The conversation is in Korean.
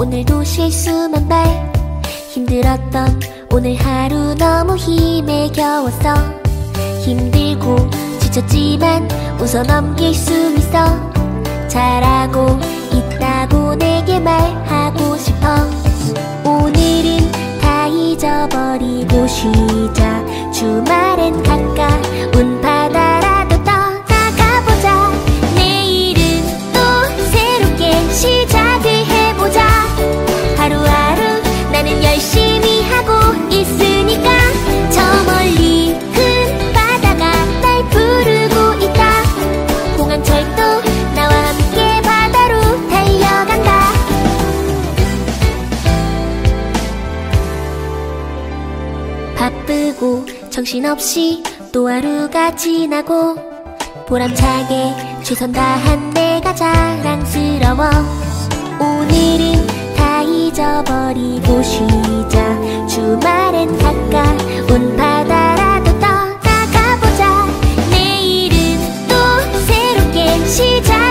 오늘도 실수만 발. 힘들었던 오늘 하루 너무 힘에 겨웠어. 힘들고 지쳤지만 웃어 넘길 수 있어. 잘하고 있다고 내게 말하고 싶어. 오늘은 다 잊어버리고 쉬자. 주말 하루하루 나는 열심히 하고 있으니까 저 멀리 큰 바다가 날 부르고 있다. 공항 철도 나와 함께 바다로 달려간다. 바쁘고 정신없이 또 하루가 지나고 보람차게 최선 다한 내가 자랑스러워. 오늘은 버리고 쉬자. 주말엔 가까운 바다라도 떠나가보자. 내일은 또 새롭게 시작.